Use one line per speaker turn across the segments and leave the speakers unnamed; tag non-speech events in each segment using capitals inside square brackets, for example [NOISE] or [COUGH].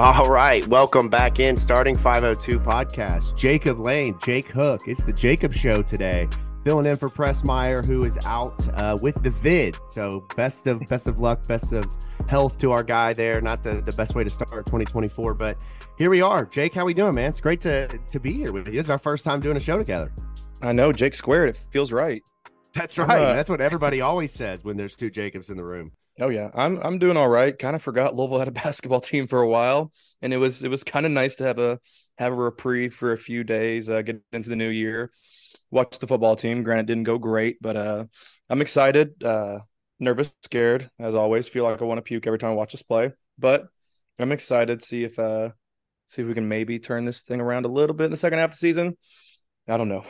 All right, welcome back in starting 502 podcast. Jacob Lane, Jake Hook. It's the Jacob show today. Filling in for Pressmeyer, who is out uh, with the vid. So best of best of luck, best of health to our guy there. Not the, the best way to start 2024, but here we are. Jake, how we doing, man? It's great to to be here with you. This is our first time doing a show together.
I know Jake squared. It feels right.
That's right. Uh, That's what everybody always says when there's two Jacobs in the room.
Oh yeah, I'm I'm doing all right. Kind of forgot Louisville had a [LAUGHS] basketball team for a while, and it was it was kind of nice to have a have a reprieve for a few days, uh, get into the new year, watch the football team. Granted, didn't go great, but uh, I'm excited, uh, nervous, scared as always. Feel like I want to puke every time I watch us play, but I'm excited see if uh see if we can maybe turn this thing around a little bit in the second half of the season. I don't know.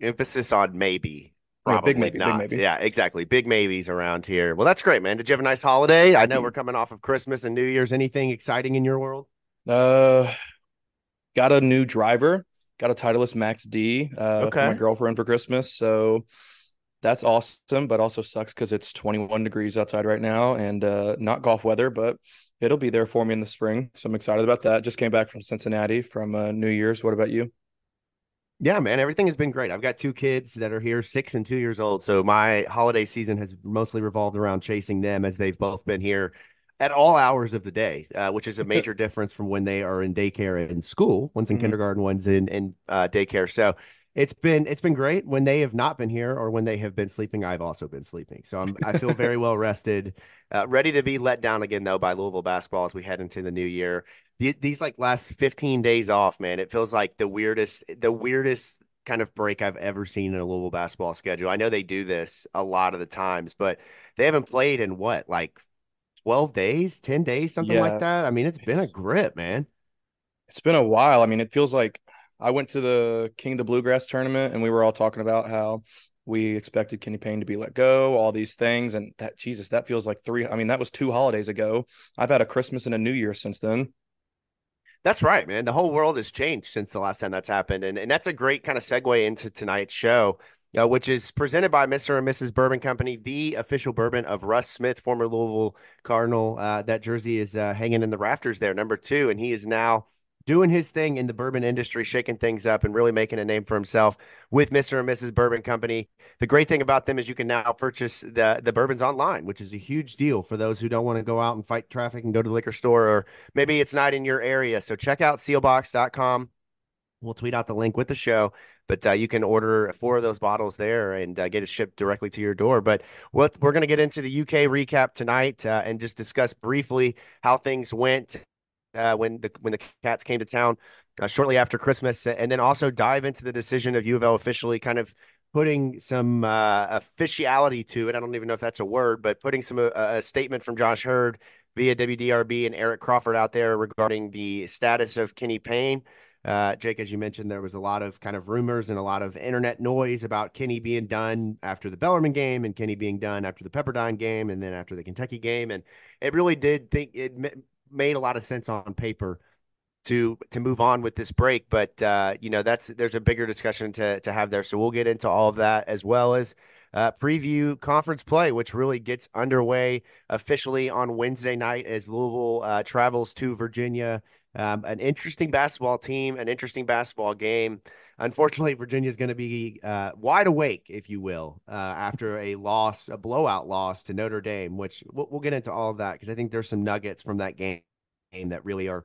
Emphasis on maybe. Probably yeah, big maybe, not. Big maybe. Yeah, exactly. Big maybes around here. Well, that's great, man. Did you have a nice holiday? I know we're coming off of Christmas and New Year's. Anything exciting in your world?
Uh, got a new driver. Got a Titleist Max D. Uh, okay. for my girlfriend for Christmas. So that's awesome, but also sucks because it's 21 degrees outside right now and uh, not golf weather, but it'll be there for me in the spring. So I'm excited about that. Just came back from Cincinnati from uh, New Year's. What about you?
Yeah, man, everything has been great. I've got two kids that are here, six and two years old. So my holiday season has mostly revolved around chasing them as they've both been here at all hours of the day, uh, which is a [LAUGHS] major difference from when they are in daycare and school. One's in mm-hmm. kindergarten, one's in in uh, daycare. So it's been it's been great when they have not been here or when they have been sleeping. I've also been sleeping, so I'm I feel very well rested, uh, ready to be let down again though by Louisville basketball as we head into the new year. The, these like last 15 days off, man, it feels like the weirdest the weirdest kind of break I've ever seen in a Louisville basketball schedule. I know they do this a lot of the times, but they haven't played in what like 12 days, 10 days, something yeah. like that. I mean, it's been a grip, man.
It's been a while. I mean, it feels like I went to the King of the Bluegrass tournament and we were all talking about how we expected Kenny Payne to be let go, all these things. And that, Jesus, that feels like three. I mean, that was two holidays ago. I've had a Christmas and a New Year since then.
That's right, man. The whole world has changed since the last time that's happened. And, and that's a great kind of segue into tonight's show, uh, which is presented by Mr. and Mrs. Bourbon Company, the official bourbon of Russ Smith, former Louisville Cardinal. Uh, that jersey is uh, hanging in the rafters there, number two. And he is now doing his thing in the bourbon industry, shaking things up and really making a name for himself with Mr. and Mrs. Bourbon Company. The great thing about them is you can now purchase the the bourbons online, which is a huge deal for those who don't want to go out and fight traffic and go to the liquor store or maybe it's not in your area. So check out Seelbachs.com. We'll tweet out the link with the show, but uh, you can order four of those bottles there and uh, get it shipped directly to your door. But what we're going to get into the UK recap tonight uh, and just discuss briefly how things went uh, when the when the Cats came to town uh, shortly after Christmas, and then also dive into the decision of U of L officially kind of putting some uh, officiality to it. I don't even know if that's a word, but putting some uh, a statement from Josh Heird via WDRB and Eric Crawford out there regarding the status of Kenny Payne. Uh, Jake, as you mentioned, there was a lot of kind of rumors and a lot of internet noise about Kenny being done after the Bellarmine game and Kenny being done after the Pepperdine game and then after the Kentucky game. And it really did think it made a lot of sense on paper to to move on with this break. But uh, you know, that's there's a bigger discussion to to have there. So we'll get into all of that as well as uh, preview conference play, which really gets underway officially on Wednesday night as Louisville uh, travels to Virginia. Um, an interesting basketball team, an interesting basketball game. Unfortunately, Virginia is going to be uh, wide awake, if you will, uh, after a loss, a blowout loss to Notre Dame, which we'll, we'll get into all of that because I think there's some nuggets from that game that really are,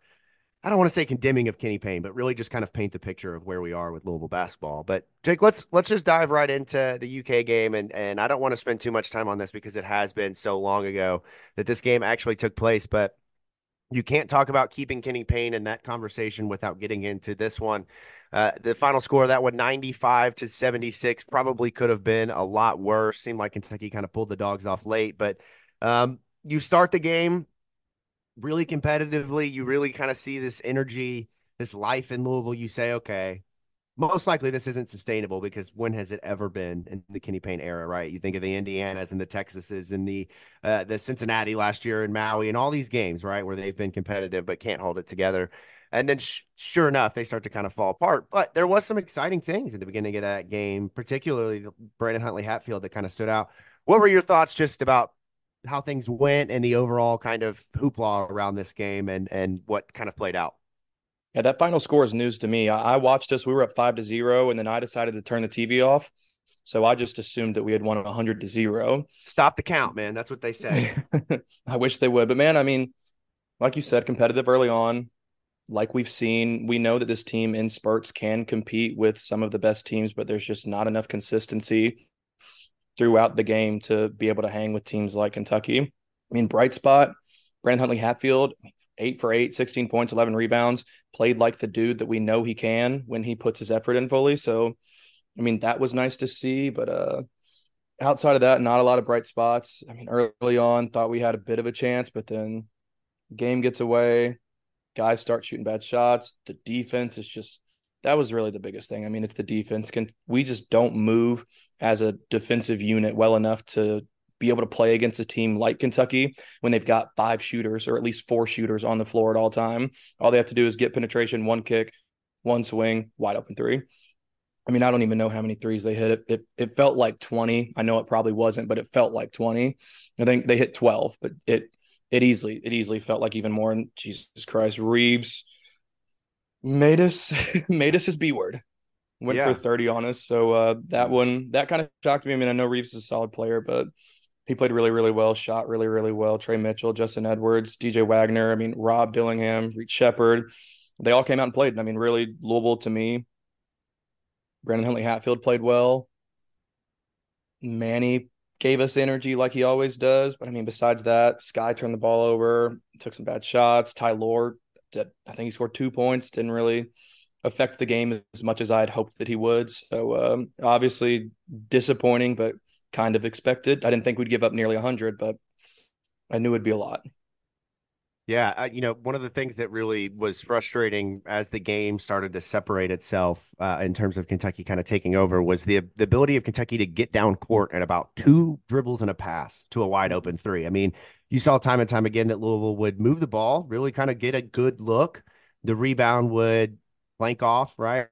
I don't want to say condemning of Kenny Payne, but really just kind of paint the picture of where we are with Louisville basketball. But Jake, let's let's just dive right into the UK game, and and I don't want to spend too much time on this because it has been so long ago that this game actually took place, but you can't talk about keeping Kenny Payne in that conversation without getting into this one. Uh, the final score that one, 95 to 76, probably could have been a lot worse. Seemed like Kentucky kind of pulled the dogs off late, but um, you start the game really competitively. You really kind of see this energy, this life in Louisville. You say, okay, most likely this isn't sustainable because when has it ever been in the Kenny Payne era, right? You think of the Indianas and the Texases and the uh, the Cincinnati last year and Maui and all these games, right, where they've been competitive but can't hold it together. And then, sh- sure enough, they start to kind of fall apart. But there was some exciting things at the beginning of that game, particularly Brandon Huntley Hatfield that kind of stood out. What were your thoughts just about how things went and the overall kind of hoopla around this game and and what kind of played out.
Yeah, that final score is news to me. I, I watched us. We were up five to zero, and then I decided to turn the TV off. So I just assumed that we had won 100 to zero.
Stop the count, man. That's what they say. [LAUGHS]
I wish they would. But man, I mean, like you said, competitive early on. Like we've seen, we know that this team in spurts can compete with some of the best teams, but there's just not enough consistency throughout the game to be able to hang with teams like Kentucky. I mean, bright spot, Brandon Huntley Hatfield, eight for eight, 16 points, 11 rebounds, played like the dude that we know he can when he puts his effort in fully. So, I mean, that was nice to see. But uh, outside of that, not a lot of bright spots. I mean, early on, thought we had a bit of a chance, but then game gets away, guys start shooting bad shots. The defense is just that was really the biggest thing. I mean, it's the defense. Can we just don't move as a defensive unit well enough to be able to play against a team like Kentucky when they've got five shooters or at least four shooters on the floor at all time. All they have to do is get penetration, one kick, one swing, wide open three. I mean, I don't even know how many threes they hit. It, it, it felt like 20. I know it probably wasn't, but it felt like 20. I think they hit 12, but it it easily it easily felt like even more. And Jesus Christ, Reeves made us [LAUGHS] made us his B word. Went yeah. for 30 on us. So uh, that one that kind of shocked me. I mean, I know Reeves is a solid player, but he played really, really well, shot really, really well. Tre Mitchell, Justin Edwards, DJ Wagner, I mean, Rob Dillingham, Reed Sheppard, they all came out and played. I mean, really, Louisville to me, Brandon Huntley Hatfield played well. Manny gave us energy like he always does. But I mean, besides that, Skyy turned the ball over, took some bad shots. Ty-Laur, did, I think he scored two points, didn't really affect the game as much as I had hoped that he would. So um, obviously disappointing, but kind of expected. I didn't think we'd give up nearly 100, but I knew it'd be a lot.
Yeah, you know, one of the things that really was frustrating as the game started to separate itself uh, in terms of Kentucky kind of taking over was the the ability of Kentucky to get down court at about two dribbles and a pass to a wide open three. I mean, you saw time and time again that Louisville would move the ball, really kind of get a good look. The rebound would flank off, right?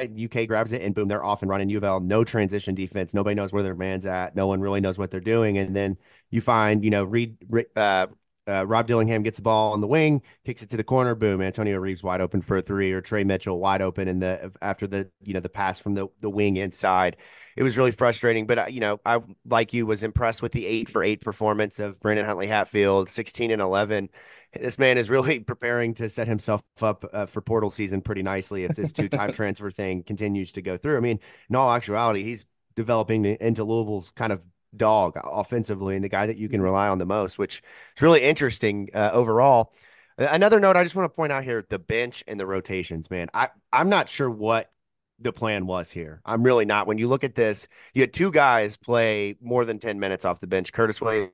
UK grabs it and boom, they're off and running. U of L, no transition defense. Nobody knows where their man's at. No one really knows what they're doing. And then you find, you know, Reed, uh, uh, Rob Dillingham gets the ball on the wing, kicks it to the corner. Boom! Antonio Reeves wide open for a three, or Tre Mitchell wide open in the after the you know the pass from the the wing inside. It was really frustrating, but uh, you know I like you was impressed with the eight for eight performance of Brandon Huntley Hatfield, sixteen and eleven this man is really [LAUGHS] preparing to set himself up uh, for portal season pretty nicely if this two time [LAUGHS] transfer thing continues to go through. I mean, in all actuality, he's developing into Louisville's kind of dog offensively and the guy that you can rely on the most, which is really interesting uh, overall. Another note I just want to point out here the bench and the rotations, man. I, I'm not sure what the plan was here. I'm really not. When you look at this, you had two guys play more than 10 minutes off the bench. Curtis Williams,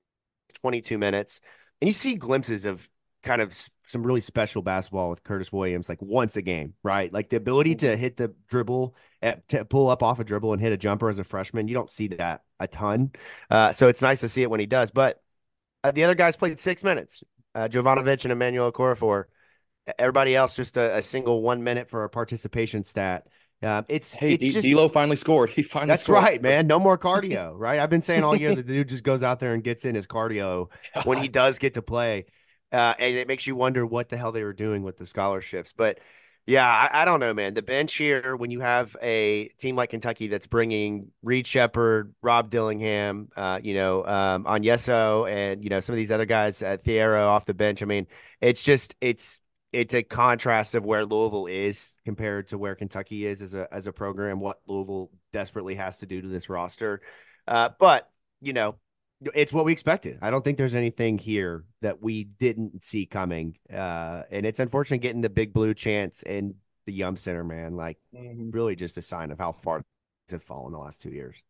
22 minutes. And you see glimpses of kind of some really special basketball with Curtis Williams, like once a game, right? Like the ability to hit the dribble, at, eh, to pull up off a dribble and hit a jumper as a freshman. You don't see that a ton. Uh, so it's nice to see it when he does. But uh, the other guys played six minutes. Uh, Jovanovic and Emmanuel Okorafor. Everybody else just a, a, single one minute for a participation stat. Um, it's
hey,
it's D-
just, D'Lo finally scored. [LAUGHS] He finally
that's
scored.
right, man. No more cardio, [LAUGHS] right? I've been saying all year [LAUGHS] that the dude just goes out there and gets in his cardio God. when he does get to play uh, and it makes you wonder what the hell they were doing with the scholarships. But yeah, I, I, don't know, man. The bench here, when you have a team like Kentucky that's bringing Reed Sheppard, Rob Dillingham, uh, you know, um, Onyenso, and you know some of these other guys, uh, Thiero off the bench. I mean, it's just it's it's a contrast of where Louisville is compared to where Kentucky is as a as a program. What Louisville desperately has to do to this roster, uh, but you know, it's what we expected. I don't think there's anything here that we didn't see coming. Uh, and it's unfortunate getting the big blue chance and the Yum Center, man. Like, mm-hmm. really just a sign of how far have fallen the last two years.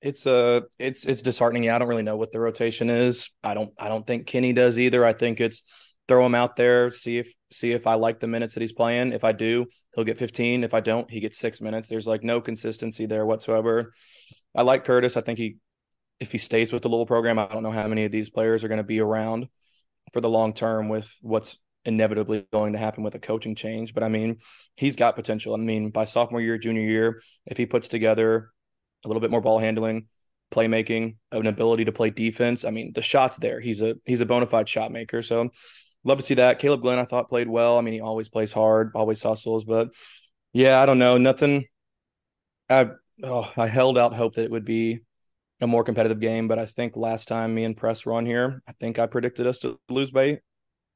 It's uh it's it's disheartening. Yeah, I don't really know what the rotation is. I don't I don't think Kenny does either. I think it's throw him out there, see if see if I like the minutes that he's playing. If I do, he'll get 15. If I don't, he gets six minutes. There's like no consistency there whatsoever. I like Curtis. I think he if he stays with the Louisville program, I don't know how many of these players are going to be around for the long term with what's inevitably going to happen with a coaching change. But I mean, he's got potential. I mean, by sophomore year, junior year, if he puts together a little bit more ball handling, playmaking, an ability to play defense. I mean, the shots there. He's a he's a bona fide shot maker. So love to see that. Kaleb Glenn, I thought played well. I mean, he always plays hard, always hustles, but yeah, I don't know. Nothing. I oh, I held out hope that it would be a more competitive game, but I think last time me and Press were on here, I think I predicted us to lose by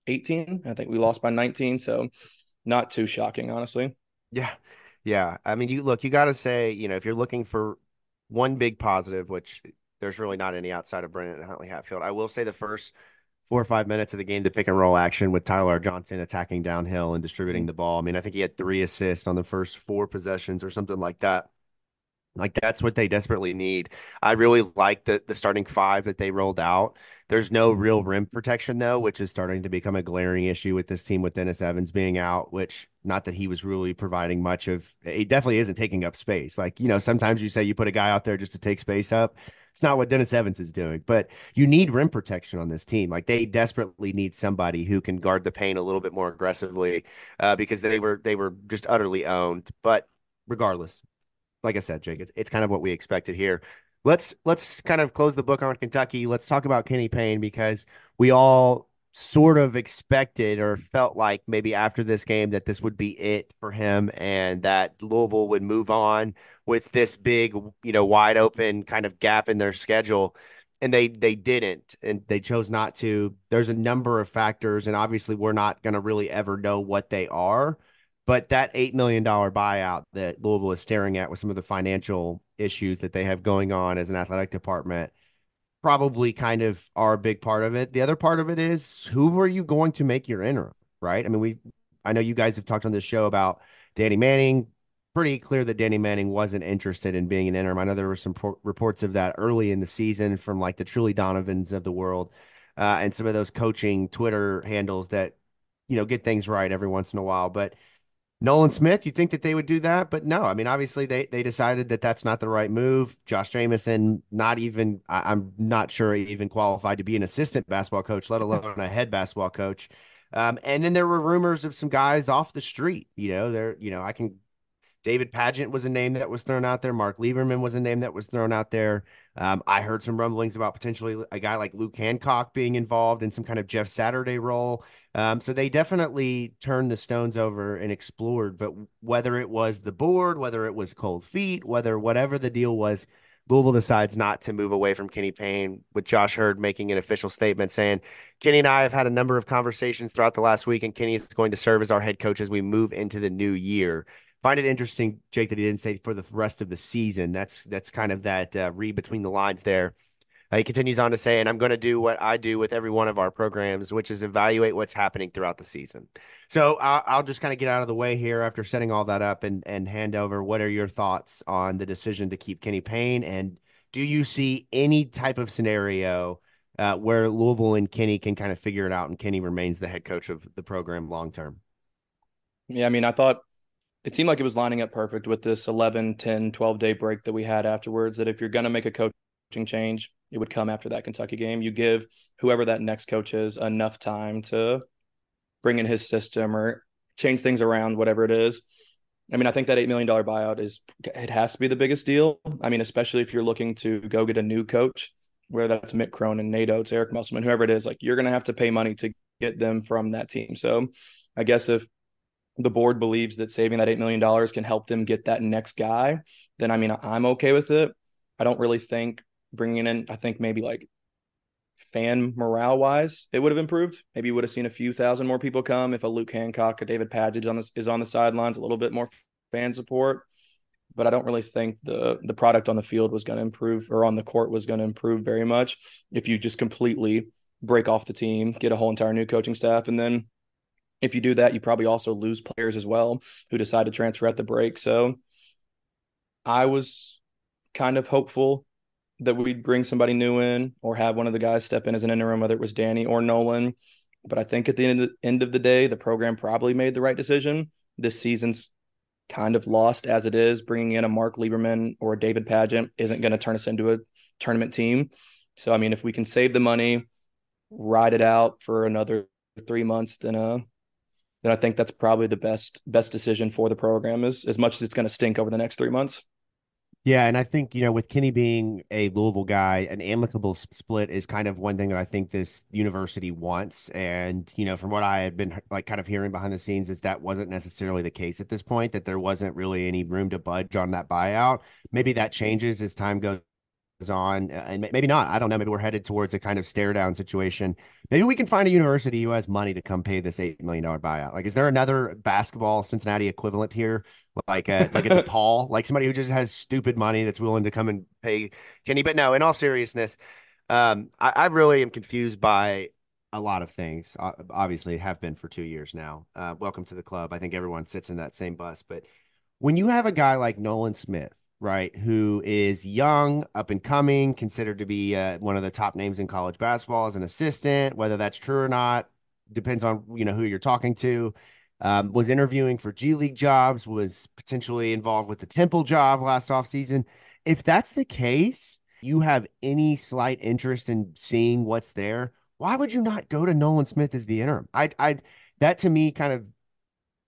18. I think we lost by 19, so not too shocking, honestly.
Yeah. Yeah. I mean, you look, you got to say, you know, if you're looking for one big positive, which there's really not any outside of Brandon Huntley Hatfield, I will say the first four or five minutes of the game, the pick and roll action with Ty-Laur Johnson attacking downhill and distributing mm-hmm. the ball. I mean, I think he had three assists on the first four possessions or something like that. Like that's what they desperately need. I really like the the starting five that they rolled out. There's no real rim protection though, which is starting to become a glaring issue with this team with Dennis Evans being out, which not that he was really providing much of he definitely isn't taking up space. Like, you know, sometimes you say you put a guy out there just to take space up. It's not what Dennis Evans is doing, but you need rim protection on this team. Like they desperately need somebody who can guard the paint a little bit more aggressively uh, because they were they were just utterly owned. But regardless, like I said, Jake, it's, it's kind of what we expected here. Let's let's kind of close the book on Kentucky. Let's talk about Kenny Payne because we all sort of expected or felt like maybe after this game that this would be it for him and that Louisville would move on with this big, you know, wide open kind of gap in their schedule. And they they didn't and they chose not to. There's a number of factors, and obviously we're not going to really ever know what they are. But that $8 million buyout that Louisville is staring at with some of the financial issues that they have going on as an athletic department probably kind of are a big part of it. The other part of it is who are you going to make your interim, right? I mean, we, I know you guys have talked on this show about Danny Manning. Pretty clear that Danny Manning wasn't interested in being an interim. I know there were some reports of that early in the season from like the Truly Donovans of the world uh, and some of those coaching Twitter handles that, you know, get things right every once in a while. But Nolan Smith, you think that they would do that, but no. I mean, obviously they they decided that that's not the right move. Josh Jamieson, not even I, am not sure even qualified to be an assistant basketball coach, let alone a head basketball coach. Um, and then there were rumors of some guys off the street. You know, there, you know, I can David Padgett was a name that was thrown out there. Mark Lieberman was a name that was thrown out there. Um, I heard some rumblings about potentially a guy like Luke Hancock being involved in some kind of Jeff Saturday role. Um, so they definitely turned the stones over and explored. But whether it was the board, whether it was cold feet, whether whatever the deal was, Louisville decides not to move away from Kenny Payne, with Josh Heird making an official statement saying, Kenny and I have had a number of conversations throughout the last week, and Kenny is going to serve as our head coach as we move into the new year find it interesting, Jake, that he didn't say for the rest of the season. That's that's kind of that uh, read between the lines there. Uh, he continues on to say, and I'm going to do what I do with every one of our programs, which is evaluate what's happening throughout the season. So I'll, I'll just kind of get out of the way here after setting all that up and and hand over. What are your thoughts on the decision to keep Kenny Payne, and do you see any type of scenario? Uh, where Louisville and Kenny can kind of figure it out, and Kenny remains the head coach of the program long term.
Yeah, I mean, I thought it seemed like it was lining up perfect with this 11, 10, 12 day break that we had afterwards. That if you're going to make a coaching change, it would come after that Kentucky game. You give whoever that next coach is enough time to bring in his system or change things around, whatever it is. I mean, I think that $8 million buyout is, it has to be the biggest deal. I mean, especially if you're looking to go get a new coach, whether that's Mick Cronin, Nate Oats, Eric Musselman, whoever it is, like you're going to have to pay money to get them from that team. So I guess if the board believes that saving that $8 million can help them get that next guy, then I mean, I'm okay with it. I don't really think bringing in, I think maybe like fan morale wise, it would have improved. Maybe you would have seen a few thousand more people come if a Luke Hancock, a David Padgett on this is on the sidelines, a little bit more fan support. But I don't really think the the product on the field was going to improve or on the court was going to improve very much if you just completely break off the team, get a whole entire new coaching staff, and then if you do that, you probably also lose players as well who decide to transfer at the break. So I was kind of hopeful that we'd bring somebody new in or have one of the guys step in as an interim, whether it was Danny or Nolan. But I think at the end of the, end of the day, the program probably made the right decision. This season's kind of lost as it is. Bringing in a Mark Lieberman or a David Padgett isn't going to turn us into a tournament team. So, I mean, if we can save the money, ride it out for another three months, then uh, then I think that's probably the best best decision for the program. Is as much as it's going to stink over the next three months.
Yeah, and I think, you know, with Kenny being a Louisville guy, an amicable split is kind of one thing that I think this university wants. And, you know, from what I had been like kind of hearing behind the scenes is that wasn't necessarily the case at this point, that there wasn't really any room to budge on that buyout. Maybe that changes as time goes on, uh, and maybe not. I don't know. Maybe we're headed towards a kind of stare down situation. Maybe we can find a university who has money to come pay this eight million dollar buyout. Like, is there another basketball Cincinnati equivalent here, like a like a [LAUGHS] DePaul, like somebody who just has stupid money that's willing to come and pay Kenny? But no, in all seriousness, um, I, I really am confused by a lot of things. Obviously, have been for two years now. Uh, welcome to the club. I think everyone sits in that same bus, but when you have a guy like Nolan Smith right, who is young, up and coming, considered to be uh, one of the top names in college basketball as an assistant. Whether that's true or not depends on you know who you're talking to. Um, was interviewing for G League jobs, was potentially involved with the Temple job last offseason. If that's the case, you have any slight interest in seeing what's there. Why would you not go to Nolan Smith as the interim? I, I, that to me kind of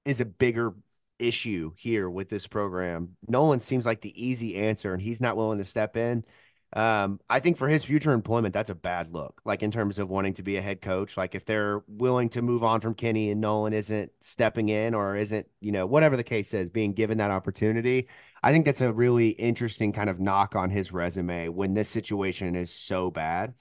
is a bigger issue here with this program. Nolan seems like the easy answer, and he's not willing to step in. Um, I think for his future employment, that's a bad look. Like in terms of wanting to be a head coach, like if they're willing to move on from Kenny and Nolan isn't stepping in or isn't, you know, whatever the case is, being given that opportunity, I think that's a really interesting kind of knock on his resume when this situation is so bad.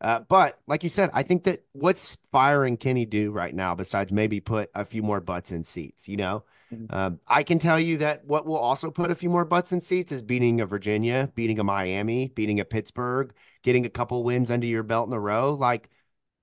Uh, but like you said, I think that what's firing Kenny do right now, besides maybe put a few more butts in seats, you know, Mm-hmm. Um, I can tell you that what will also put a few more butts in seats is beating a Virginia, beating a Miami, beating a Pittsburgh, getting a couple wins under your belt in a row. Like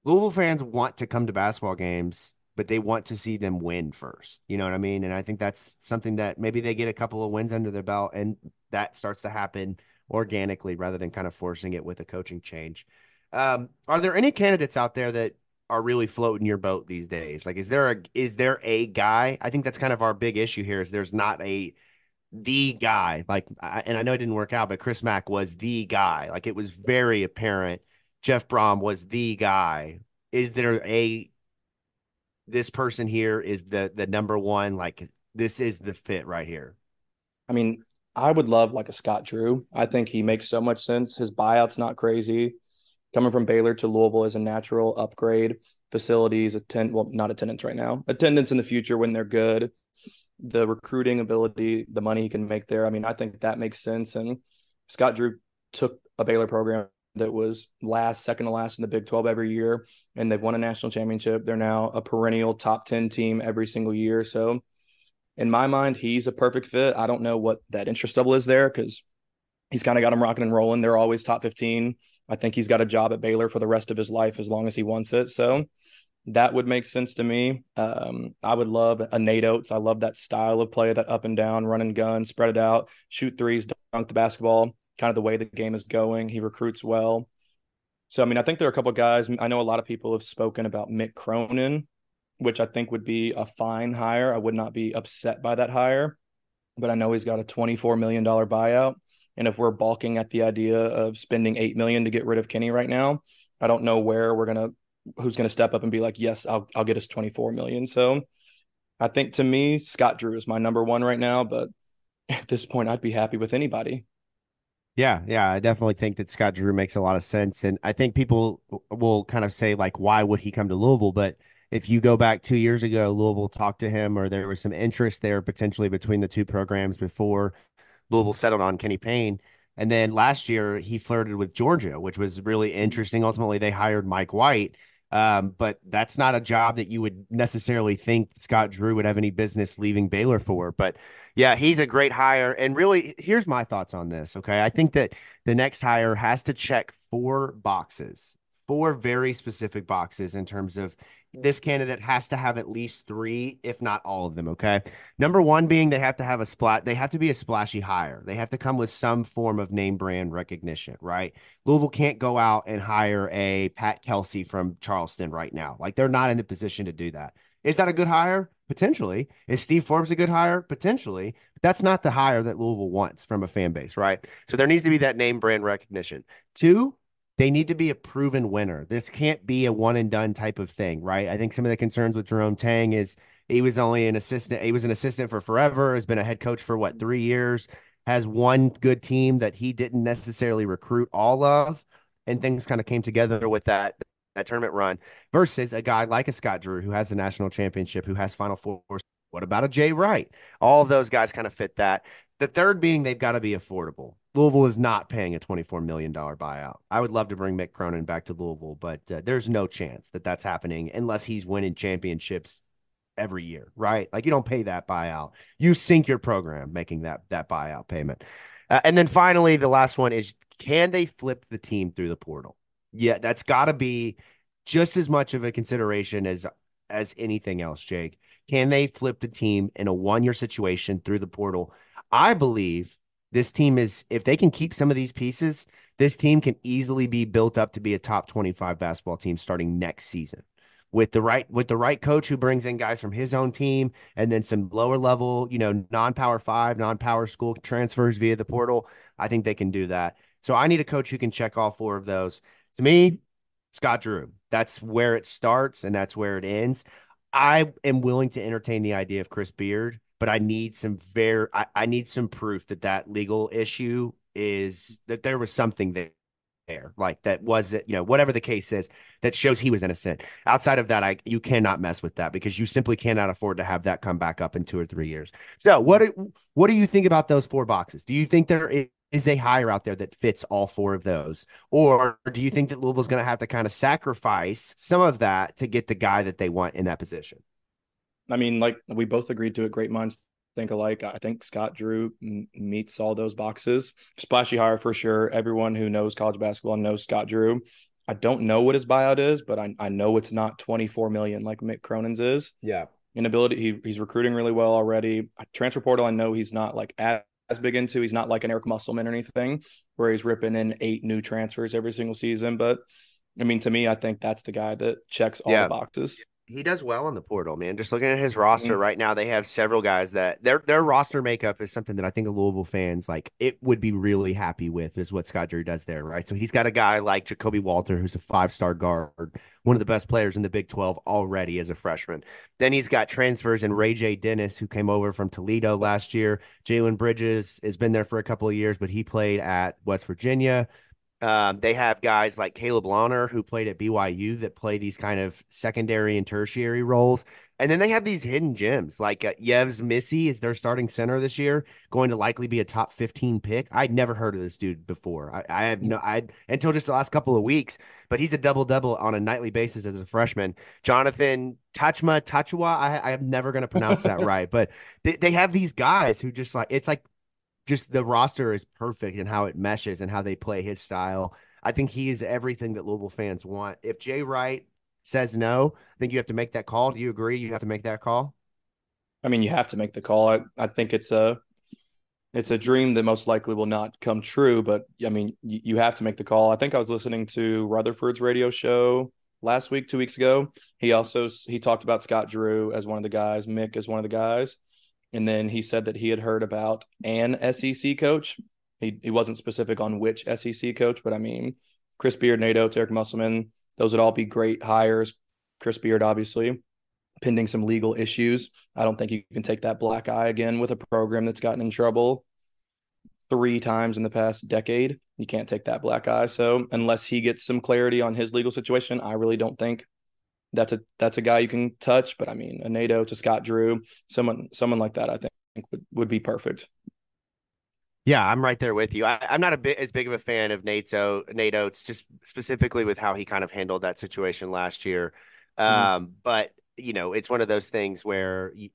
Louisville fans want to come to basketball games, but they want to see them win first. You know what I mean? And I think that's something that maybe they get a couple of wins under their belt and that starts to happen organically rather than kind of forcing it with a coaching change. Um, are there any candidates out there that are really floating your boat these days? Like, is there a is there a guy? I think that's kind of our big issue here. Is there's not a the guy like, I, and I know it didn't work out, but Chris Mack was the guy. Like, it was very apparent. Jeff Brohm was the guy. Is there a this person here is the the number one? Like, this is the fit right here.
I mean, I would love like a Scott Drew. I think he makes so much sense. His buyout's not crazy coming from Baylor to Louisville is a natural upgrade. Facilities, attend well, not attendance right now. Attendance in the future when they're good. The recruiting ability, the money he can make there. I mean, I think that makes sense. And Scott Drew took a Baylor program that was last, second to last in the Big 12 every year, and they've won a national championship. They're now a perennial top 10 team every single year. So, in my mind, he's a perfect fit. I don't know what that interest level is there because he's kind of got them rocking and rolling. They're always top 15. I think he's got a job at Baylor for the rest of his life as long as he wants it. So that would make sense to me. Um, I would love a Nate Oats. I love that style of play, that up and down, run and gun, spread it out, shoot threes, dunk the basketball, kind of the way the game is going. He recruits well. So, I mean, I think there are a couple guys. I know a lot of people have spoken about Mick Cronin, which I think would be a fine hire. I would not be upset by that hire, but I know he's got a $24 million buyout. And if we're balking at the idea of spending eight million to get rid of Kenny right now, I don't know where we're gonna who's gonna step up and be like, yes, I'll I'll get us 24 million. So I think to me, Scott Drew is my number one right now, but [LAUGHS] at this point, I'd be happy with anybody.
Yeah, yeah, I definitely think that Scott Drew makes a lot of sense. And I think people will kind of say, like, why would he come to Louisville? But if you go back two years ago, Louisville talked to him, or there was some interest there potentially between the two programs before Louisville settled on Kenny Payne. And then last year he flirted with Georgia, which was really interesting. Ultimately, they hired Mike White. Um, but that's not a job that you would necessarily think Scott Drew would have any business leaving Baylor for. But yeah, he's a great hire. And really, here's my thoughts on this. Okay. I think that the next hire has to check four boxes, four very specific boxes in terms of this candidate has to have at least three, if not all of them. Okay. Number one being they have to have a splat, they have to be a splashy hire. They have to come with some form of name brand recognition, right? Louisville can't go out and hire a Pat Kelsey from Charleston right now. Like they're not in the position to do that. Is that a good hire? Potentially. Is Steve Forbes a good hire? Potentially. That's not the hire that Louisville wants from a fan base, right? So there needs to be that name brand recognition. Two, they need to be a proven winner. This can't be a one and done type of thing, right? I think some of the concerns with Jerome Tang is he was only an assistant. He was an assistant for forever. Has been a head coach for what three years. has one good team that he didn't necessarily recruit all of, and things kind of came together with that that tournament run versus a guy like a Scott Drew who has a national championship, who has Final Four. What about a Jay Wright? All those guys kind of fit that. The third being they've got to be affordable. Louisville is not paying a $24 million buyout. I would love to bring Mick Cronin back to Louisville, but uh, there's no chance that that's happening unless he's winning championships every year, right? Like you don't pay that buyout. You sink your program making that that buyout payment. Uh, and then finally, the last one is can they flip the team through the portal? Yeah, that's got to be just as much of a consideration as as anything else, Jake. Can they flip the team in a one year situation through the portal? I believe this team is if they can keep some of these pieces, this team can easily be built up to be a top 25 basketball team starting next season. With the right with the right coach who brings in guys from his own team and then some lower level, you know, non-power 5, non-power school transfers via the portal, I think they can do that. So I need a coach who can check all four of those. To me, Scott Drew. That's where it starts and that's where it ends. I am willing to entertain the idea of Chris Beard but I need some very I, I need some proof that that legal issue is that there was something there there like that was it you know whatever the case is that shows he was innocent. Outside of that i you cannot mess with that because you simply cannot afford to have that come back up in two or three years. So what what do you think about those four boxes? Do you think there is a hire out there that fits all four of those? Or do you think that louisville's going to have to kind of sacrifice some of that to get the guy that they want in that position
I mean, like we both agreed to it. Great minds think alike. I think Scott Drew m- meets all those boxes. Splashy hire for sure. Everyone who knows college basketball knows Scott Drew. I don't know what his buyout is, but I, I know it's not 24 million like Mick Cronin's is.
Yeah.
Inability, he, he's recruiting really well already. Transfer portal, I know he's not like as, as big into. He's not like an Eric Musselman or anything where he's ripping in eight new transfers every single season. But I mean, to me, I think that's the guy that checks all yeah. the boxes
he does well in the portal, man. Just looking at his roster mm-hmm. right now, they have several guys that their their roster makeup is something that I think a Louisville fans like it would be really happy with is what Scott Drew does there, right? So he's got a guy like Ja'Kobe Walter, who's a five star guard, one of the best players in the Big Twelve already as a freshman. Then he's got transfers and Ray J. Dennis, who came over from Toledo last year. Jalen Bridges has been there for a couple of years, but he played at West Virginia. Um, they have guys like Caleb Lohner who played at BYU that play these kind of secondary and tertiary roles. And then they have these hidden gems like uh, Yves Missi is their starting center this year, going to likely be a top 15 pick. I'd never heard of this dude before. I, I have no, I until just the last couple of weeks, but he's a double double on a nightly basis as a freshman. Jonathan Tachma Tachua, I, I'm never going to pronounce that [LAUGHS] right, but they, they have these guys who just like it's like just the roster is perfect and how it meshes and how they play his style. I think he is everything that Louisville fans want. If Jay Wright says no, I think you have to make that call. Do you agree? You have to make that call.
I mean, you have to make the call. I, I think it's a it's a dream that most likely will not come true. But I mean, you, you have to make the call. I think I was listening to Rutherford's radio show last week, two weeks ago. He also he talked about Scott Drew as one of the guys, Mick as one of the guys. And then he said that he had heard about an SEC coach. He, he wasn't specific on which SEC coach, but I mean, Chris Beard, Nate Oats, Eric Musselman, those would all be great hires. Chris Beard, obviously, pending some legal issues. I don't think you can take that black eye again with a program that's gotten in trouble three times in the past decade. You can't take that black eye. So unless he gets some clarity on his legal situation, I really don't think that's a that's a guy you can touch. But I mean, a NATO to Scott Drew, someone someone like that, I think would, would be perfect.
Yeah, I'm right there with you. I, am not a bit as big of a fan of Nate's Nate Oats, just specifically with how he kind of handled that situation last year. Mm-hmm. Um, but you know, it's one of those things where you,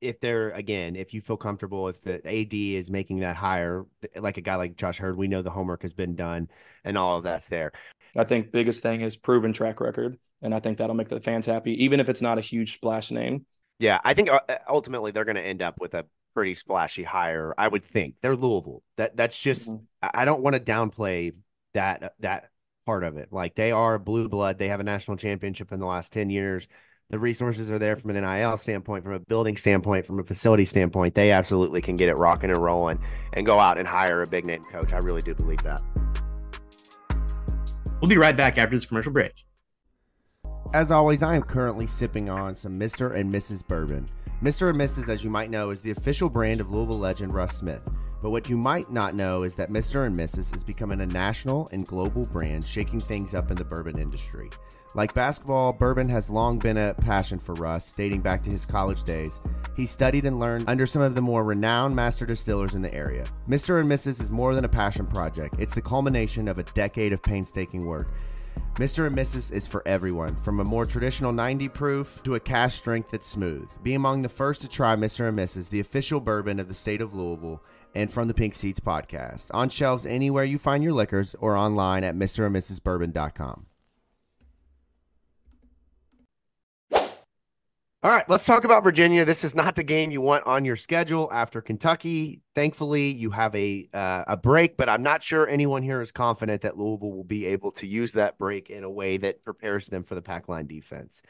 if they're again, if you feel comfortable, if the AD is making that hire, like a guy like Josh Heird, we know the homework has been done and all of that's there.
I think biggest thing is proven track record, and I think that'll make the fans happy, even if it's not a huge splash name.
Yeah, I think uh, ultimately they're going to end up with a pretty splashy hire. I would think they're Louisville. That that's just mm-hmm. I don't want to downplay that that part of it. Like they are blue blood. They have a national championship in the last ten years. The resources are there from an NIL standpoint, from a building standpoint, from a facility standpoint. They absolutely can get it rocking and rolling and go out and hire a big name coach. I really do believe that.
We'll be right back after this commercial break.
As always, I am currently sipping on some Mr. and Mrs. Bourbon. Mr. and Mrs., as you might know, is the official brand of Louisville legend Russ Smith. But what you might not know is that Mr. and Mrs. is becoming a national and global brand, shaking things up in the bourbon industry. Like basketball, bourbon has long been a passion for Russ, dating back to his college days. He studied and learned under some of the more renowned master distillers in the area. Mr. and Mrs. is more than a passion project, it's the culmination of a decade of painstaking work. Mr. and Mrs. is for everyone, from a more traditional 90 proof to a cask strength that's smooth. Be among the first to try Mr. and Mrs., the official bourbon of the state of Louisville, and from the Pink Seats podcast. On shelves anywhere you find your liquors or online at mrandmrsbourbon.com. All right, let's talk about Virginia. This is not the game you want on your schedule after Kentucky. Thankfully, you have a uh, a break, but I'm not sure anyone here is confident that Louisville will be able to use that break in a way that prepares them for the pack line defense.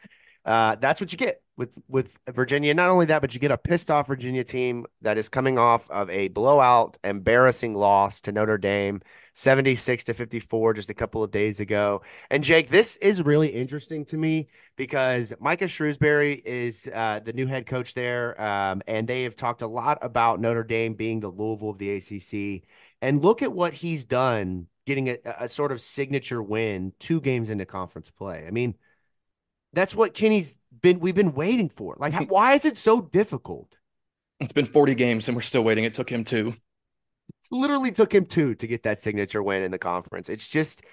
Uh, that's what you get with with Virginia. Not only that, but you get a pissed off Virginia team that is coming off of a blowout, embarrassing loss to Notre Dame, seventy six to fifty four, just a couple of days ago. And Jake, this is really interesting to me because Micah Shrewsberry is uh, the new head coach there, um, and they have talked a lot about Notre Dame being the Louisville of the ACC. And look at what he's done, getting a, a sort of signature win, two games into conference play. I mean that's what Kenny's been we've been waiting for. Like [LAUGHS] why is it so difficult?
It's been 40 games and we're still waiting. It took him two.
Literally took him two to get that signature win in the conference. It's just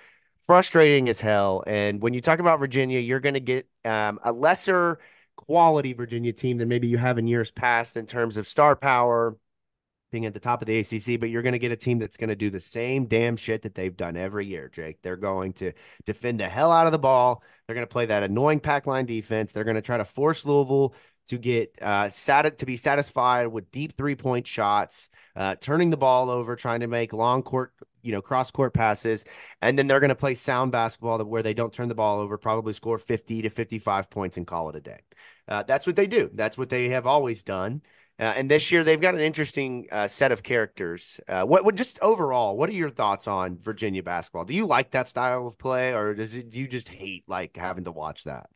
frustrating as hell. And when you talk about Virginia, you're going to get um, a lesser quality Virginia team than maybe you have in years past in terms of star power, being at the top of the ACC, but you're going to get a team that's going to do the same damn shit that they've done every year, Jake. They're going to defend the hell out of the ball. They're going to play that annoying pack line defense. They're going to try to force Louisville to get uh, sat- to be satisfied with deep three point shots, uh, turning the ball over, trying to make long court, you know, cross court passes, and then they're going to play sound basketball where they don't turn the ball over, probably score 50 to 55 points and call it a day. Uh, that's what they do. That's what they have always done. Uh, and this year they've got an interesting uh, set of characters. Uh, what, what, just overall, what are your thoughts on Virginia basketball? Do you like that style of play, or does it, do you just hate like having to watch that?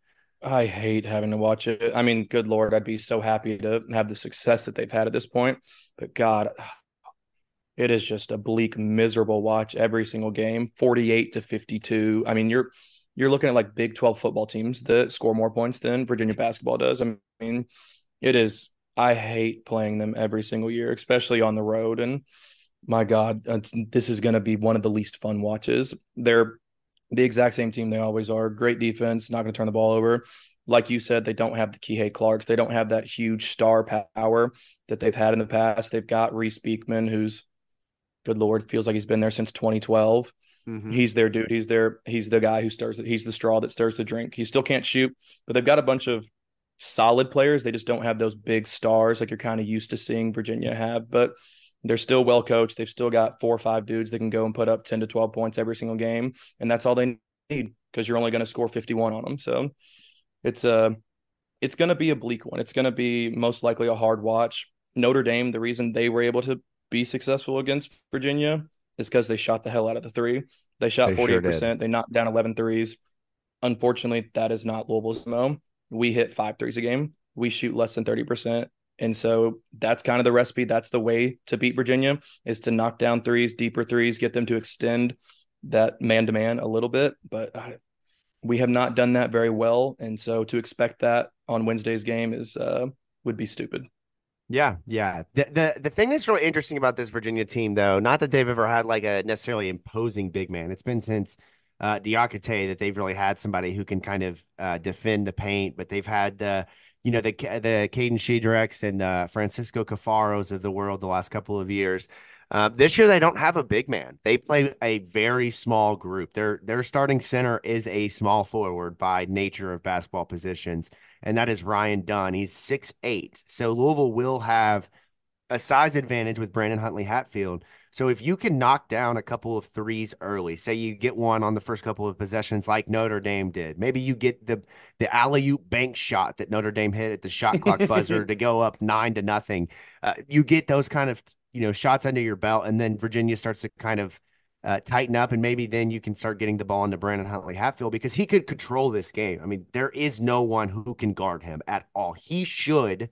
I hate having to watch it. I mean, good lord, I'd be so happy to have the success that they've had at this point. But God, [SIGHS] it is just a bleak, miserable watch every single game. Forty-eight to fifty-two. I mean, you're you're looking at like Big Twelve football teams that score more points than Virginia basketball does. I mean, it is I hate playing them every single year, especially on the road. And my God, this is going to be one of the least fun watches. They're the exact same team they always are. Great defense, not going to turn the ball over. Like you said, they don't have the Kihei Clarks. They don't have that huge star power that they've had in the past. They've got Reece Beekman, who's good lord, feels like he's been there since 2012. Mm-hmm. He's their dude. He's their he's the guy who stirs it. He's the straw that stirs the drink. He still can't shoot, but they've got a bunch of solid players. They just don't have those big stars like you're kind of used to seeing Virginia have. But they're still well coached. They've still got four or five dudes that can go and put up 10 to 12 points every single game. And that's all they need because you're only going to score 51 on them. So it's a it's going to be a bleak one. It's going to be most likely a hard watch. Notre Dame, the reason they were able to be successful against Virginia is because they shot the hell out of the three. They shot they 48%. Sure they knocked down 11 threes. Unfortunately, that is not Louisville's MO we hit five threes a game. We shoot less than 30%. And so that's kind of the recipe. That's the way to beat Virginia is to knock down threes, deeper threes, get them to extend that man to man a little bit. But uh, we have not done that very well. And so to expect that on Wednesday's game is uh, would be stupid.
Yeah, yeah. The, the the thing that's really interesting about this Virginia team, though, not that they've ever had like a necessarily imposing big man. It's been since uh, Diakite that they've really had somebody who can kind of uh, defend the paint, but they've had uh, you know the the Kadin Shedricks and uh, Francisco Caffaros of the world the last couple of years. Uh, this year they don't have a big man. They play a very small group. Their their starting center is a small forward by nature of basketball positions, and that is Ryan Dunn. He's six eight. So Louisville will have a size advantage with Brandon Huntley Hatfield. So if you can knock down a couple of threes early, say you get one on the first couple of possessions like Notre Dame did, maybe you get the the alley oop bank shot that Notre Dame hit at the shot [LAUGHS] clock buzzer to go up nine to nothing. Uh, you get those kind of you know shots under your belt, and then Virginia starts to kind of uh, tighten up, and maybe then you can start getting the ball into Brandon Huntley Hatfield because he could control this game. I mean, there is no one who can guard him at all. He should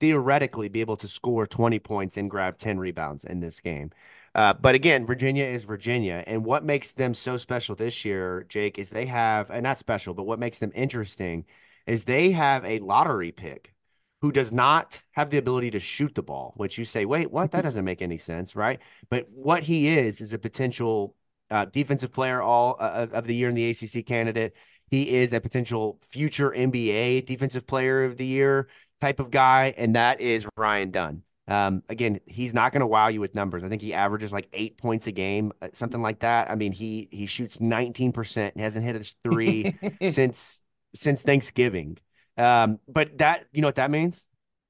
theoretically be able to score 20 points and grab 10 rebounds in this game. Uh, but again, Virginia is Virginia. And what makes them so special this year, Jake, is they have, and not special, but what makes them interesting is they have a lottery pick who does not have the ability to shoot the ball, which you say, wait, what? That [LAUGHS] doesn't make any sense, right? But what he is is a potential uh, defensive player all uh, of the year in the ACC candidate. He is a potential future NBA defensive player of the year type of guy, and that is Ryan Dunn. Um, again, he's not going to wow you with numbers. I think he averages like eight points a game, uh, something like that. I mean, he he shoots 19%, and hasn't hit his three [LAUGHS] since since Thanksgiving. Um, but that you know what that means?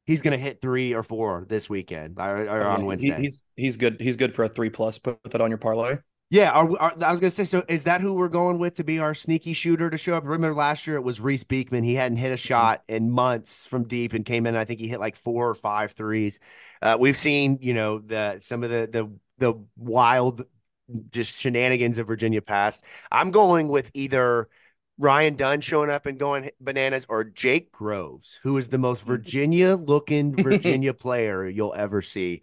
He's going to hit three or four this weekend or, or on Wednesday.
He, he's he's good. He's good for a three plus. Put that on your parlay.
Yeah, are, are, I was gonna say. So, is that who we're going with to be our sneaky shooter to show up? Remember last year it was Reece Beekman. He hadn't hit a mm-hmm. shot in months from deep and came in. I think he hit like four or five threes. Uh, we've seen, you know, the some of the the the wild just shenanigans of Virginia past. I'm going with either Ryan Dunn showing up and going bananas or Jake Groves, who is the most. [LAUGHS] Virginia looking [LAUGHS] Virginia player you'll ever see.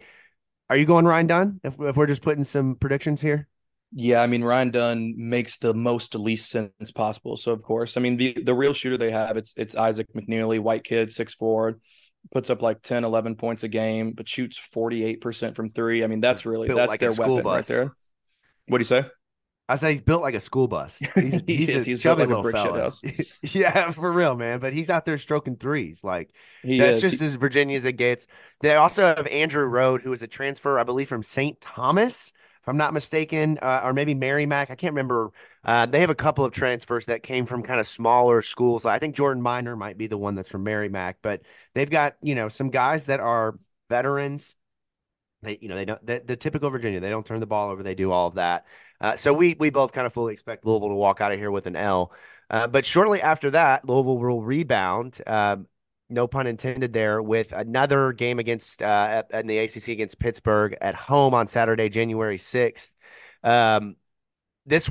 Are you going Ryan Dunn? If, if we're just putting some predictions here.
Yeah, I mean Ryan Dunn makes the most least sense possible. So of course, I mean the the real shooter they have it's it's Isaac McNeely, white kid, six four, puts up like 10, 11 points a game, but shoots forty eight percent from three. I mean that's really Built that's like their weapon bus. right there. What do you say?
I said he's built like a school bus. [LAUGHS] He's, he's, he he's chubby like little fella. [LAUGHS] yeah, for real, man. But he's out there stroking threes. Like he that's is. just he... as Virginia as it gets. They also have Andrew Rohde, who is a transfer, I believe, from St. Thomas if I'm not mistaken, uh, or maybe Merrimack. I can't remember. Uh, they have a couple of transfers that came from kind of smaller schools. I think Jordan Minor might be the one that's from Merrimack, but they've got you know some guys that are veterans. They you know they don't the, typical Virginia. They don't turn the ball over. They do all of that. Uh, so we we both kind of fully expect Louisville to walk out of here with an L. Uh, but shortly after that, Louisville will rebound. Um, no pun intended there, with another game against uh, in the ACC against Pittsburgh at home on Saturday, January sixth. Um, this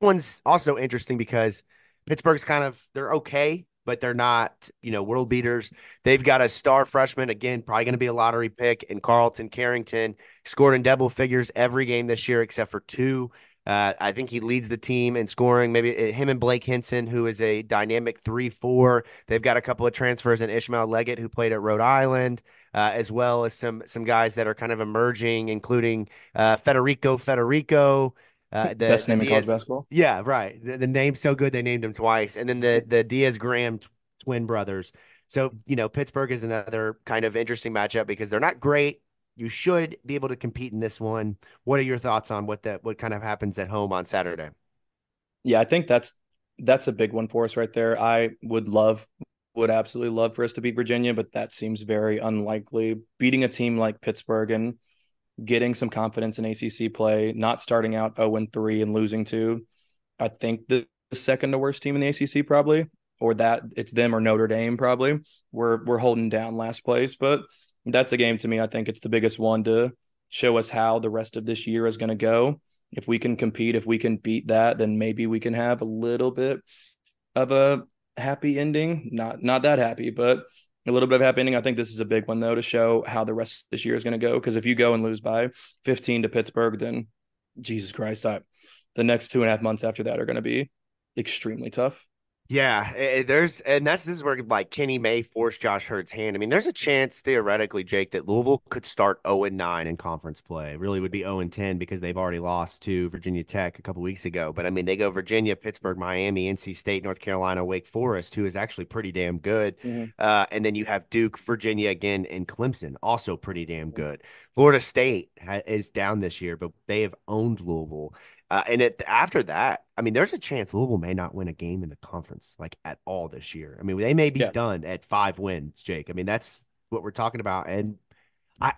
one's also interesting because Pittsburgh's kind of they're okay, but they're not you know world beaters. They've got a star freshman again, probably going to be a lottery pick, and Carlton Carrington scored in double figures every game this year except for two. Uh, I think he leads the team in scoring. Maybe uh, him and Blake Hinson, who is a dynamic three-four. They've got a couple of transfers in Ishmael Leggett, who played at Rhode Island, uh, as well as some some guys that are kind of emerging, including uh, Federiko Federiko.
Uh, [LAUGHS] the, Best name in college basketball.
Yeah, right. The, the, name's so good they named him twice, and then the the Diaz Graham twin brothers. So you know, Pittsburgh is another kind of interesting matchup because they're not great you should be able to compete in this one. What are your thoughts on what that what kind of happens at home on Saturday?
Yeah, I think that's that's a big one for us right there. I would love would absolutely love for us to beat Virginia, but that seems very unlikely. Beating a team like Pittsburgh and getting some confidence in ACC play, not starting out 0 and 3 and losing two. I think the second to worst team in the ACC probably, or that it's them or Notre Dame probably. We're we're holding down last place, but that's a game to me. I think it's the biggest one to show us how the rest of this year is going to go. If we can compete, if we can beat that, then maybe we can have a little bit of a happy ending. Not not that happy, but a little bit of happy ending. I think this is a big one though to show how the rest of this year is going to go. Because if you go and lose by 15 to Pittsburgh, then Jesus Christ, I, the next two and a half months after that are going to be extremely tough.
Yeah, it, eh, eh, there's and that's this is where like Kenny May forced Josh Heird's hand. I mean, there's a chance theoretically, Jake, that Louisville could start 0 and 9 in conference play. It really would be 0 and 10 because they've already lost to Virginia Tech a couple weeks ago. But I mean, they go Virginia, Pittsburgh, Miami, NC State, North Carolina, Wake Forest, who is actually pretty damn good. Mm-hmm. Uh, and then you have Duke, Virginia again, and Clemson, also pretty damn good. Florida State ha- is down this year, but they have owned Louisville. Uh, and it, after that, I mean, there's a chance Louisville may not win a game in the conference like at all this year. I mean, they may be yeah. done at five wins, Jake. I mean, that's what we're talking about. And I,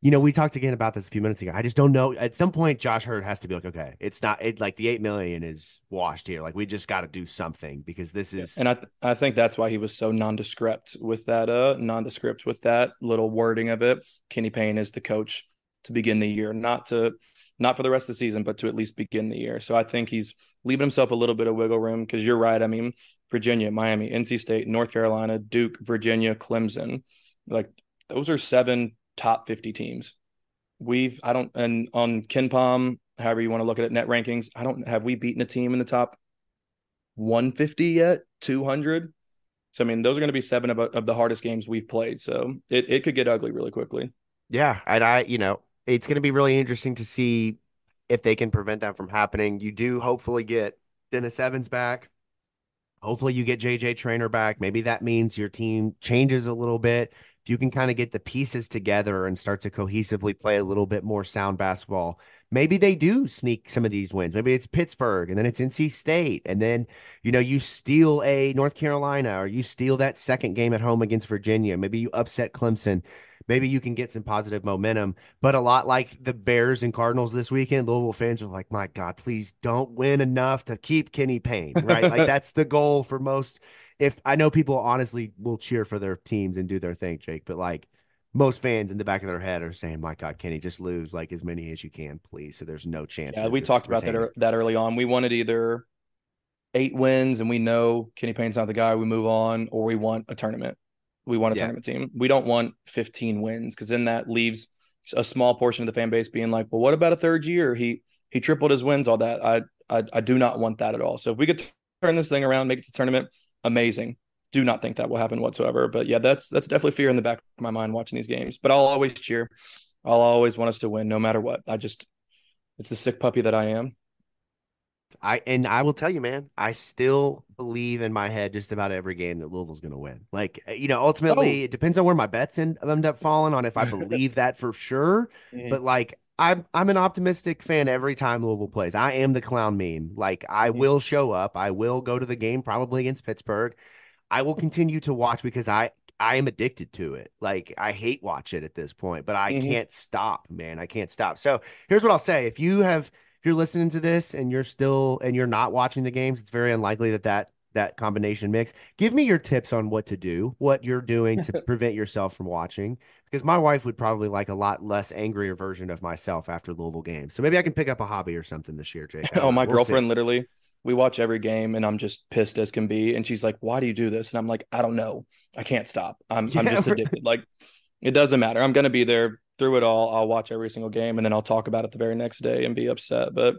you know, we talked again about this a few minutes ago. I just don't know. At some point, Josh Heird has to be like, okay, it's not it like the eight million is washed here. Like we just got to do something because this is.
And I th- I think that's why he was so nondescript with that uh nondescript with that little wording of it. Kenny Payne is the coach to begin the year, not to not for the rest of the season, but to at least begin the year. So I think he's leaving himself a little bit of wiggle room because you're right. I mean, Virginia, Miami, NC State, North Carolina, Duke, Virginia, Clemson, like those are seven top 50 teams. We've I don't and on KenPom, however you want to look at it, net rankings, I don't have we beaten a team in the top 150 yet, 200. So I mean, those are going to be seven of, of the hardest games we've played. So it it could get ugly really quickly.
Yeah, and I, you know, it's going to be really interesting to see if they can prevent that from happening. You do hopefully get Dennis Evans back. Hopefully you get JJ Traynor back. Maybe that means your team changes a little bit. If you can kind of get the pieces together and start to cohesively play a little bit more sound basketball, maybe they do sneak some of these wins. Maybe it's Pittsburgh and then it's NC State. And then, you know, you steal a North Carolina or you steal that second game at home against Virginia. Maybe you upset Clemson maybe you can get some positive momentum. But a lot like the Bears and Cardinals this weekend, Louisville fans are like, my God, please don't win enough to keep Kenny Payne, right? like [LAUGHS] that's the goal for most. If I know people honestly will cheer for their teams and do their thing, Jake, but like most fans in the back of their head are saying, "My God, Kenny, just lose like as many as you can, please." So there's no chance.
Yeah, we talked about that that early on. We wanted either eight wins, and we know Kenny Payne's not the guy. We move on, or we want a tournament. We want a yeah. tournament team. We don't want 15 wins because then that leaves a small portion of the fan base being like, well, what about a third year? He he tripled his wins, all that. I I, I do not want that at all. So if we could turn this thing around, make it to the tournament, amazing. Do not think that will happen whatsoever. But yeah, that's that's definitely fear in the back of my mind watching these games. But I'll always cheer. I'll always want us to win no matter what. I just it's the sick puppy that I am.
I and I will tell you, man, I still believe in my head just about every game that Louisville's going to win. Like you know, ultimately, oh. it depends on where my bets end, end up falling on if I believe that for sure. [LAUGHS] Mm-hmm. But like, I'm I'm an optimistic fan every time Louisville plays. I am the clown meme. Like I mm-hmm. will show up. I will go to the game probably against Pittsburgh. I will continue to watch because I I am addicted to it. Like I hate watch it at this point, but I mm-hmm. can't stop, man. I can't stop. So here's what I'll say: if you have if you're listening to this and you're still and you're not watching the games, it's very unlikely that that that combination mix. Give me your tips on what to do, what you're doing to [LAUGHS] prevent yourself from watching, because my wife would probably like a lot less angrier version of myself after Louisville games. So maybe I can pick up a hobby or something this year, Jake.
oh, my we'll girlfriend see. literally, we watch every game and I'm just pissed as can be. And she's like, why do you do this? And I'm like, I don't know. I can't stop. I'm, [LAUGHS] yeah, I'm just addicted. like, it doesn't matter. I'm going to be there through it all. I'll watch every single game and then I'll talk about it the very next day and be upset. But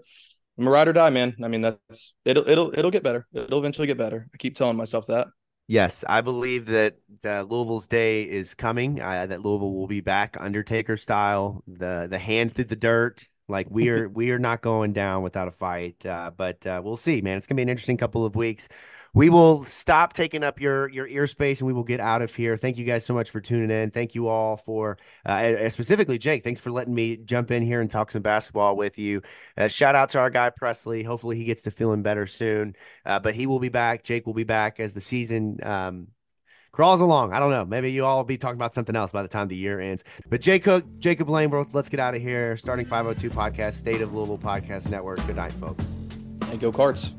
I'm a ride or die, man. I mean, that's it'll it'll it'll get better. It'll eventually get better. I keep telling myself that.
Yes, I believe that uh, Louisville's day is coming. Uh, that Louisville will be back, Undertaker style, the the hand through the dirt. Like we are [LAUGHS] we are not going down without a fight. Uh, but uh, we'll see, man. It's gonna be an interesting couple of weeks we will stop taking up your your ear space and we will get out of here. Thank you guys so much for tuning in. Thank you all for uh, specifically Jake. Thanks for letting me jump in here and talk some basketball with you. Uh, shout out to our guy Presley. Hopefully he gets to feeling better soon. Uh, but he will be back. Jake will be back as the season um, crawls along. I don't know. Maybe you all will be talking about something else by the time the year ends. But Jay Cook, Jacob Lane, let's get out of here. Starting 502 podcast, State of Louisville Podcast Network. Good night, folks.
And go cards.